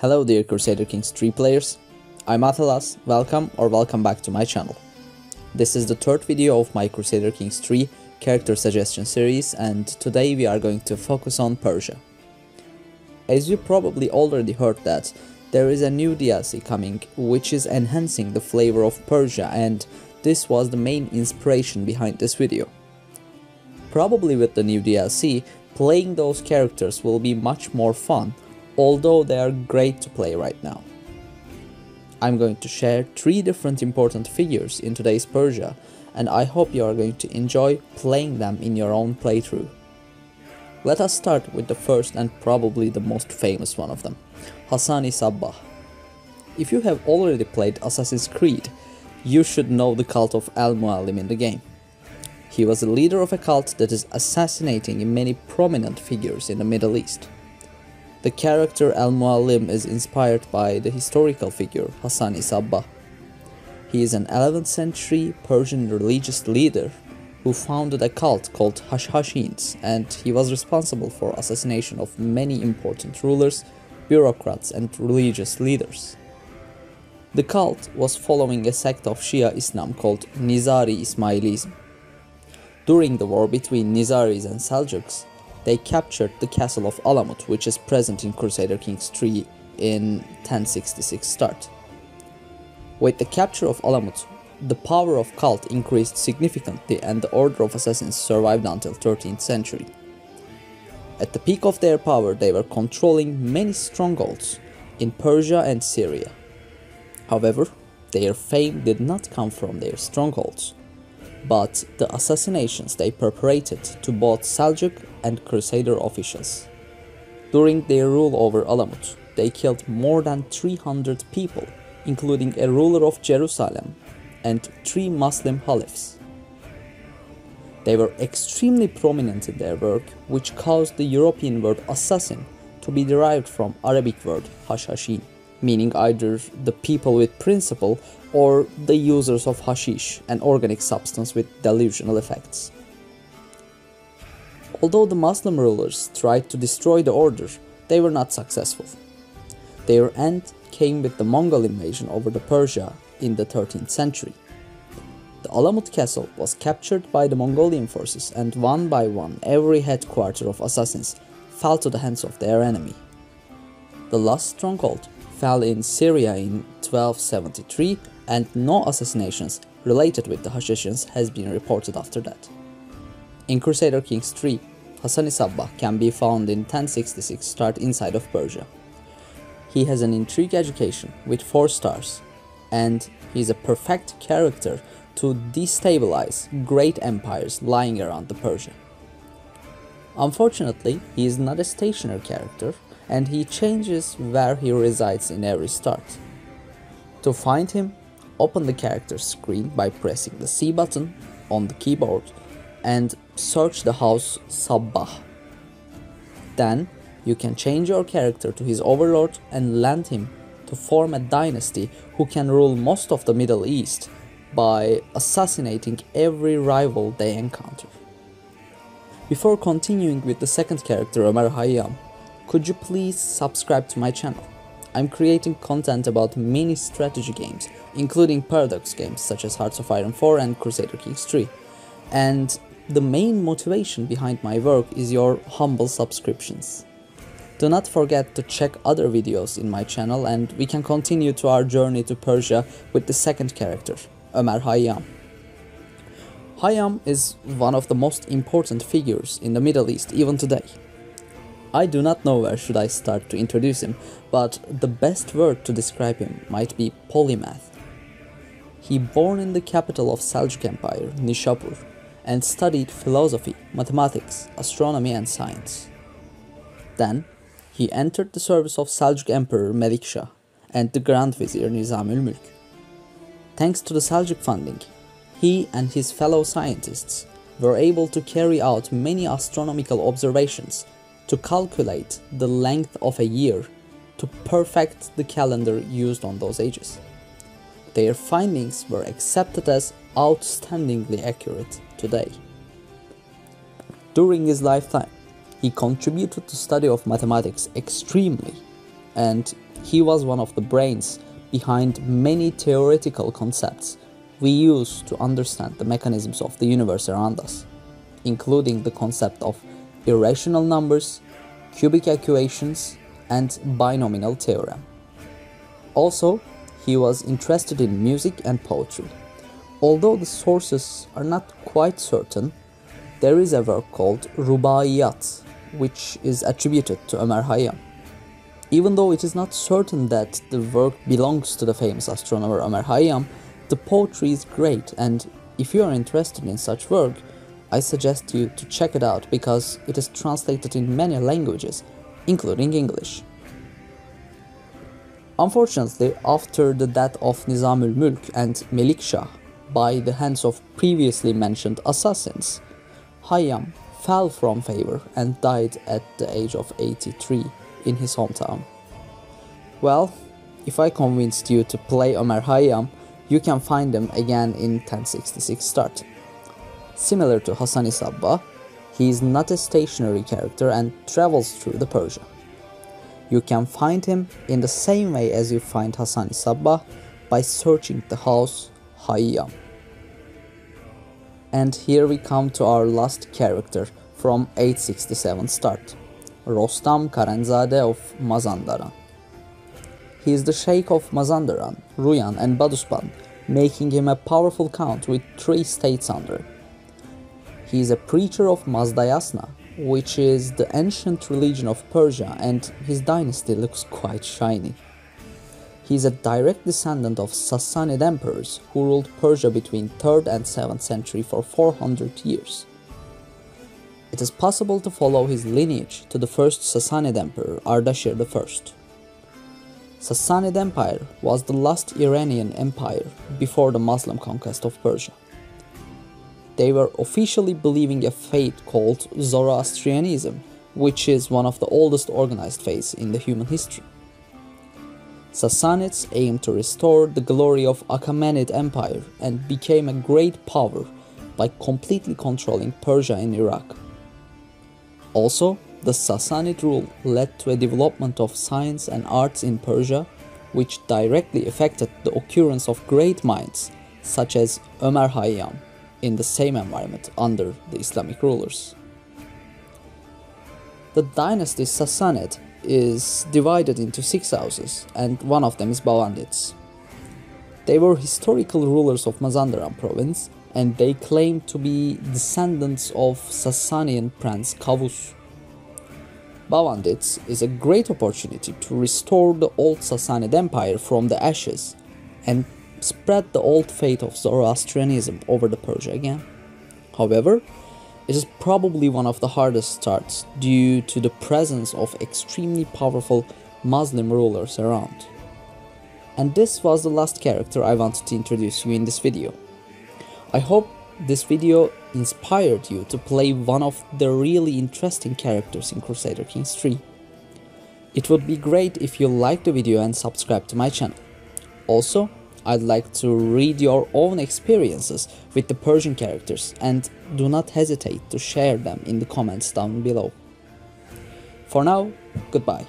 Hello dear Crusader Kings 3 players, I'm Athelas, welcome or welcome back to my channel. This is the third video of my Crusader Kings 3 character suggestion series and today we are going to focus on Persia. As you probably already heard that, there is a new DLC coming which is enhancing the flavor of Persia and this was the main inspiration behind this video. Probably with the new DLC, playing those characters will be much more fun, although they are great to play right now. I'm going to share 3 different important figures in today's Persia, and I hope you are going to enjoy playing them in your own playthrough. Let us start with the first and probably the most famous one of them, Hassani Sabbah. If you have already played Assassin's Creed, you should know the cult of Al-Mualim in the game. He was the leader of a cult that is assassinating many prominent figures in the Middle East. The character Al-Mualim is inspired by the historical figure Hassani Sabbah. He is an 11th century Persian religious leader who founded a cult called Hashashins and he was responsible for assassination of many important rulers, bureaucrats and religious leaders. The cult was following a sect of Shia Islam called Nizari Ismailism. During the war between Nizaris and Seljuks, they captured the castle of Alamut, which is present in Crusader Kings 3 in 1066 start. With the capture of Alamut, the power of cult increased significantly and the Order of Assassins survived until 13th century. At the peak of their power, they were controlling many strongholds in Persia and Syria. However, their fame did not come from their strongholds, but the assassinations they perpetrated to both Seljuk and Crusader officials. During their rule over Alamut, they killed more than 300 people, including a ruler of Jerusalem and three Muslim caliphs. They were extremely prominent in their work, which caused the European word assassin to be derived from Arabic word hashashin, meaning either the people with principle or the users of hashish, an organic substance with delusional effects. Although the Muslim rulers tried to destroy the order, they were not successful. Their end came with the Mongol invasion over the Persia in the 13th century. The Alamut castle was captured by the Mongolian forces and one by one every headquarter of assassins fell to the hands of their enemy. The last stronghold fell in Syria in 1273 and no assassinations related with the Hashashins has been reported after that. In Crusader Kings 3, Hassani Sabbah can be found in 1066 start inside of Persia. He has an intrigue education with 4 stars and he is a perfect character to destabilize great empires lying around the Persia. Unfortunately, he is not a stationary character and he changes where he resides in every start. To find him, open the character screen by pressing the C button on the keyboard and search the house Sabbah. Then you can change your character to his overlord and land him to form a dynasty who can rule most of the Middle East by assassinating every rival they encounter. Before continuing with the second character Ömer Hayyam, could you please subscribe to my channel? I'm creating content about many strategy games, including Paradox games such as Hearts of Iron 4 and Crusader Kings 3. And the main motivation behind my work is your humble subscriptions. Do not forget to check other videos in my channel and we can continue to our journey to Persia with the second character, Ömer Hayyam. Hayyam is one of the most important figures in the Middle East even today. I do not know where should I start to introduce him, but the best word to describe him might be polymath. He born in the capital of Seljuk Empire, Nishapur, and studied philosophy, mathematics, astronomy and science. Then, he entered the service of Seljuk Emperor Melik Shah and the Grand Vizier Nizam ul-Mulk. Thanks to the Seljuk funding, he and his fellow scientists were able to carry out many astronomical observations to calculate the length of a year to perfect the calendar used on those ages. Their findings were accepted as outstandingly accurate today. During his lifetime, he contributed to study of mathematics extremely and he was one of the brains behind many theoretical concepts we use to understand the mechanisms of the universe around us, including the concept of irrational numbers, cubic equations, and binomial theorem. Also, he was interested in music and poetry. Although the sources are not quite certain, there is a work called Rubaiyat, which is attributed to Ömer Hayyam. Even though it is not certain that the work belongs to the famous astronomer Ömer Hayyam, the poetry is great and if you are interested in such work, I suggest you to check it out because it is translated in many languages, including English. Unfortunately, after the death of Nizamul Mulk and Melik Shah by the hands of previously mentioned assassins, Hayyam fell from favor and died at the age of 83 in his hometown. Well, if I convinced you to play Ömer Hayyam, you can find him again in 1066 start. Similar to Hassani Sabbah, he is not a stationary character and travels through the Persia. You can find him in the same way as you find Hassani Sabbah by searching the house Hayyam. And here we come to our last character from 867 start, Rostam Karenzade of Mazandaran. He is the Sheikh of Mazandaran, Ruyan and Baduspan, making him a powerful count with three states under. He is a preacher of Mazdayasna, which is the ancient religion of Persia and his dynasty looks quite shiny. He is a direct descendant of Sassanid emperors who ruled Persia between 3rd and 7th century for 400 years. It is possible to follow his lineage to the first Sassanid emperor Ardashir I. Sassanid Empire was the last Iranian empire before the Muslim conquest of Persia they were officially believing a faith called Zoroastrianism, which is one of the oldest organized faiths in the human history. Sassanids aimed to restore the glory of Achaemenid Empire and became a great power by completely controlling Persia and Iraq. Also, the Sassanid rule led to a development of science and arts in Persia, which directly affected the occurrence of great minds such as Ömer Hayyam, in the same environment under the Islamic rulers. The dynasty Sassanid is divided into six houses, and one of them is Babandids. They were historical rulers of Mazandaran province, and they claim to be descendants of Sassanian Prince Kavus. Babandids is a great opportunity to restore the old Sassanid empire from the ashes and spread the old faith of Zoroastrianism over the Persia again. However, it is probably one of the hardest starts due to the presence of extremely powerful Muslim rulers around. And this was the last character I wanted to introduce you in this video. I hope this video inspired you to play one of the really interesting characters in Crusader Kings 3. It would be great if you liked the video and subscribe to my channel. Also, I'd like to read your own experiences with the Persian characters and do not hesitate to share them in the comments down below. For now, goodbye.